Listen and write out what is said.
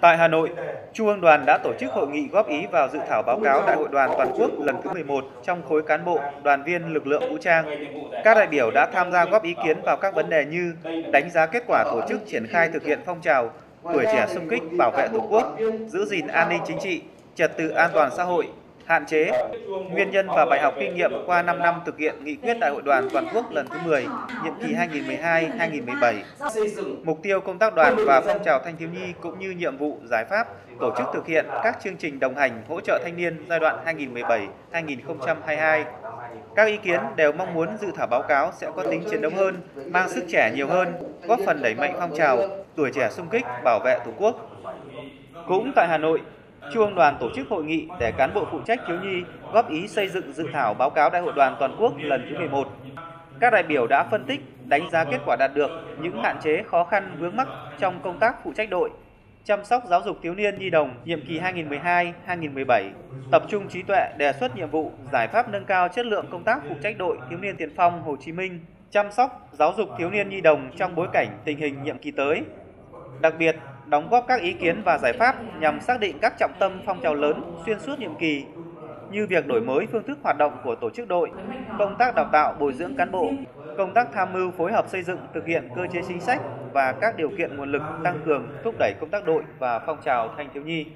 Tại Hà Nội, Trung ương Đoàn đã tổ chức hội nghị góp ý vào dự thảo báo cáo Đại hội đoàn toàn quốc lần thứ 11 trong khối cán bộ, đoàn viên lực lượng vũ trang. Các đại biểu đã tham gia góp ý kiến vào các vấn đề như đánh giá kết quả tổ chức triển khai thực hiện phong trào tuổi trẻ xung kích bảo vệ Tổ quốc, giữ gìn an ninh chính trị, trật tự an toàn xã hội, hạn chế, nguyên nhân và bài học kinh nghiệm qua 5 năm thực hiện nghị quyết Đại hội đoàn toàn quốc lần thứ 10, nhiệm kỳ 2012-2017. Mục tiêu công tác đoàn và phong trào thanh thiếu nhi cũng như nhiệm vụ giải pháp tổ chức thực hiện các chương trình đồng hành hỗ trợ thanh niên giai đoạn 2017-2022. Các ý kiến đều mong muốn dự thảo báo cáo sẽ có tính chiến đấu hơn, mang sức trẻ nhiều hơn, góp phần đẩy mạnh phong trào tuổi trẻ xung kích bảo vệ Tổ quốc. Cũng tại Hà Nội, Trung đoàn tổ chức hội nghị để cán bộ phụ trách thiếu nhi góp ý xây dựng dự thảo báo cáo Đại hội đoàn toàn quốc lần thứ 11. Các đại biểu đã phân tích, đánh giá kết quả đạt được, những hạn chế khó khăn vướng mắc trong công tác phụ trách đội, chăm sóc giáo dục thiếu niên nhi đồng nhiệm kỳ 2012-2017, tập trung trí tuệ đề xuất nhiệm vụ, giải pháp nâng cao chất lượng công tác phụ trách đội thiếu niên tiền phong Hồ Chí Minh, chăm sóc giáo dục thiếu niên nhi đồng trong bối cảnh tình hình nhiệm kỳ tới. Đặc biệt, đóng góp các ý kiến và giải pháp nhằm xác định các trọng tâm phong trào lớn xuyên suốt nhiệm kỳ như việc đổi mới phương thức hoạt động của tổ chức đội, công tác đào tạo bồi dưỡng cán bộ, công tác tham mưu phối hợp xây dựng thực hiện cơ chế chính sách và các điều kiện nguồn lực tăng cường thúc đẩy công tác đội và phong trào thanh thiếu nhi.